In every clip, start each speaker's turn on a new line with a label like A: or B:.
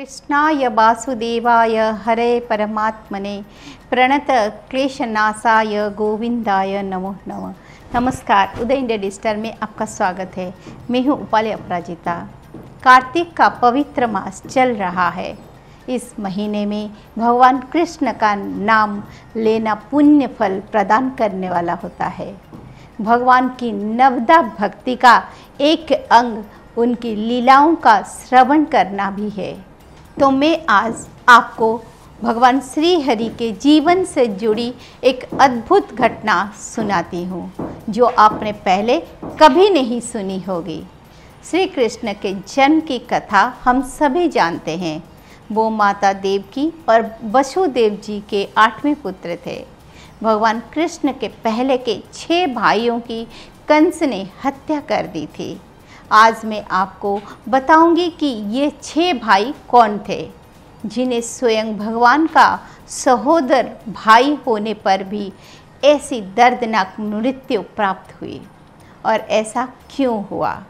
A: कृष्णाय वासुदेवाय, हरे परमात्मने, प्रणत क्लेशनाशाय, गोविंदाय नमो नमः। नमस्कार उदय इंडिया डिजिटल में आपका स्वागत है। मैं हूँ उपाली अपराजिता। कार्तिक का पवित्र मास चल रहा है। इस महीने में भगवान कृष्ण का नाम लेना पुण्य फल प्रदान करने वाला होता है। भगवान की नवदा भक्ति का एक अंग उनकी लीलाओं का श्रवण करना भी है। तो मैं आज आपको भगवान श्री हरि के जीवन से जुड़ी एक अद्भुत घटना सुनाती हूँ, जो आपने पहले कभी नहीं सुनी होगी। श्री कृष्ण के जन्म की कथा हम सभी जानते हैं। वो माता देव की और वसुदेव जी के आठवें पुत्र थे। भगवान कृष्ण के पहले के छह भाइयों की कंस ने हत्या कर दी थी। आज मैं आपको बताऊँगी कि ये छह भाई कौन थे, जिन्हें स्वयं भगवान का सहोदर भाई होने पर भी ऐसी दर्दनाक मृत्यु प्राप्त हुई। और ऐसा क्यों हुआ?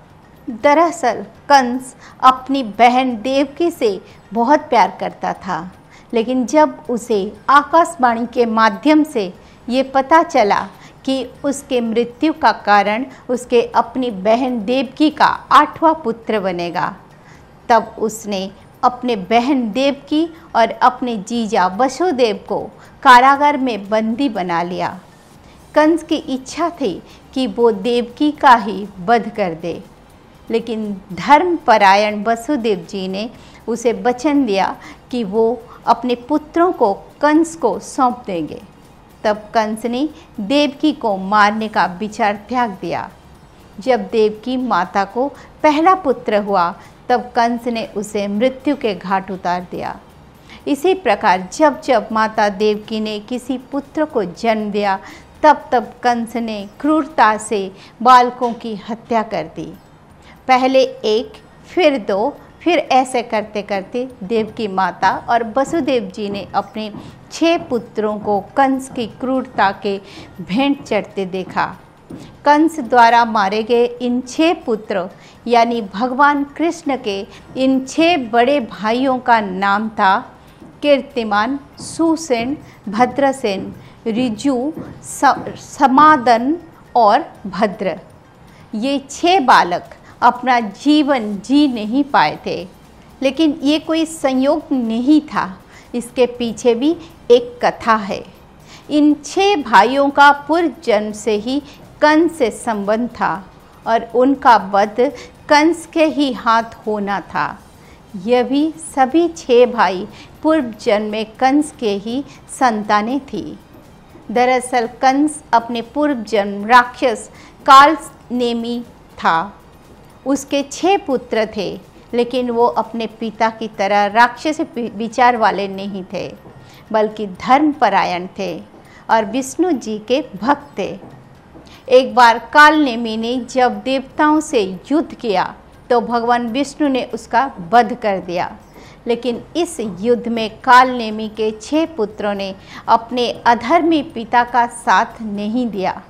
A: दरअसल, कंस अपनी बहन देवकी से बहुत प्यार करता था, लेकिन जब उसे आकाशवाणी के माध्यम से ये पता चला कि उसके मृत्यु का कारण उसके अपनी बहन देवकी का आठवां पुत्र बनेगा। तब उसने अपने बहन देवकी और अपने जीजा वसुदेव को कारागार में बंदी बना लिया। कंस की इच्छा थी कि वो देवकी का ही वध कर दे, लेकिन धर्मपरायण वसुदेव जी ने उसे वचन दिया कि वो अपने पुत्रों को कंस को सौंप देंगे। तब कंस ने देवकी को मारने का विचार त्याग दिया। जब देवकी माता को पहला पुत्र हुआ, तब कंस ने उसे मृत्यु के घाट उतार दिया। इसी प्रकार जब जब माता देवकी ने किसी पुत्र को जन्म दिया, तब तब कंस ने क्रूरता से बालकों की हत्या कर दी। पहले एक, फिर दो फिर ऐसे करते करते देव की माता और वसुदेव जी ने अपने छह पुत्रों को कंस की क्रूरता के भेंट चढ़ते देखा। कंस द्वारा मारे गए इन छह पुत्र, यानी भगवान कृष्ण के इन छह बड़े भाइयों का नाम था कीर्तिमान, सुसेन, भद्रसेन, रिजु समादन और भद्र। ये छह बालक अपना जीवन जी नहीं पाए थे। लेकिन ये कोई संयोग नहीं था। इसके पीछे भी एक कथा है। इन छह भाइयों का पूर्व जन्म से ही कंस से संबंध था और उनका वध कंस के ही हाथ होना था। यह भी सभी छह भाई पूर्व जन्म में कंस के ही संतानें थी। दरअसल कंस अपने पूर्व जन्म राक्षस काल नेमी था। उसके छह पुत्र थे, लेकिन वो अपने पिता की तरह राक्षस विचार वाले नहीं थे, बल्कि धर्मपरायण थे और विष्णु जी के भक्त थे। एक बार काल नेमी ने जब देवताओं से युद्ध किया तो भगवान विष्णु ने उसका वध कर दिया। लेकिन इस युद्ध में काल नेमी के छह पुत्रों ने अपने अधर्मी पिता का साथ नहीं दिया।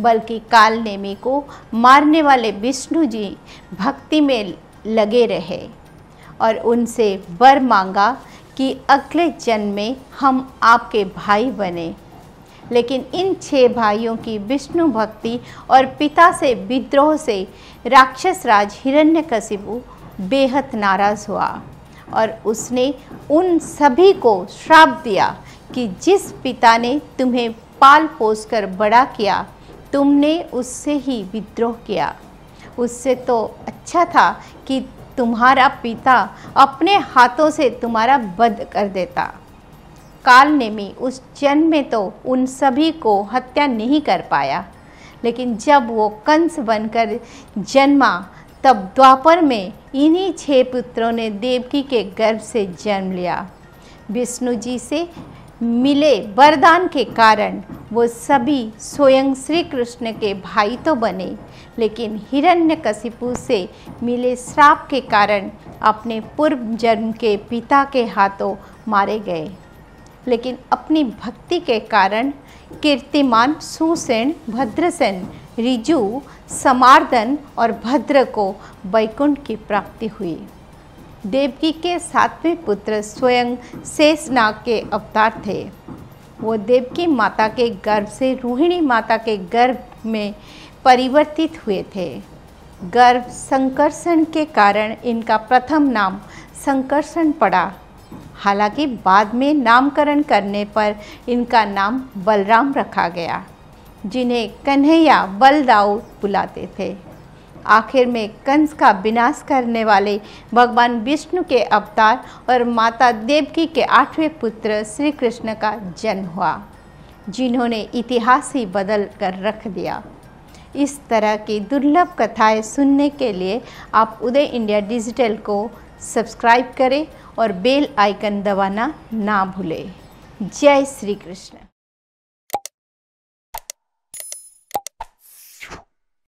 A: बल्कि काल नेमी को मारने वाले विष्णु जी भक्ति में लगे रहे और उनसे वर मांगा कि अगले जन्म में हम आपके भाई बने। लेकिन इन छह भाइयों की विष्णु भक्ति और पिता से विद्रोह से राक्षस राज हिरण्यकशिपु बेहद नाराज़ हुआ और उसने उन सभी को श्राप दिया कि जिस पिता ने तुम्हें पाल पोस कर बड़ा किया तुमने उससे ही विद्रोह किया। उससे तो अच्छा था कि तुम्हारा पिता अपने हाथों से तुम्हारा वध कर देता। काल ने नेमी उस जन्म में तो उन सभी को हत्या नहीं कर पाया। लेकिन जब वो कंस बनकर जन्मा, तब द्वापर में इन्हीं छह पुत्रों ने देवकी के गर्भ से जन्म लिया। विष्णु जी से मिले वरदान के कारण वो सभी स्वयं श्री कृष्ण के भाई तो बने, लेकिन हिरण्यकशिपु से मिले श्राप के कारण अपने पूर्व जन्म के पिता के हाथों मारे गए। लेकिन अपनी भक्ति के कारण कीर्तिमान सुसेन, भद्रसेन, रिजु, समार्दन और भद्र को वैकुंठ की प्राप्ति हुई। देवकी के सातवें पुत्र स्वयं शेषनाग के अवतार थे। वो देवकी माता के गर्भ से रोहिणी माता के गर्भ में परिवर्तित हुए थे। गर्भ संकर्षण के कारण इनका प्रथम नाम संकर्षण पड़ा। हालाँकि बाद में नामकरण करने पर इनका नाम बलराम रखा गया, जिन्हें कन्हैया बलदाऊ बुलाते थे। आखिर में कंस का विनाश करने वाले भगवान विष्णु के अवतार और माता देवकी के आठवें पुत्र श्री कृष्ण का जन्म हुआ, जिन्होंने इतिहास ही बदल कर रख दिया। इस तरह की दुर्लभ कथाएँ सुनने के लिए आप उदय इंडिया डिजिटल को सब्सक्राइब करें और बेल आइकन दबाना ना भूलें। जय श्री कृष्ण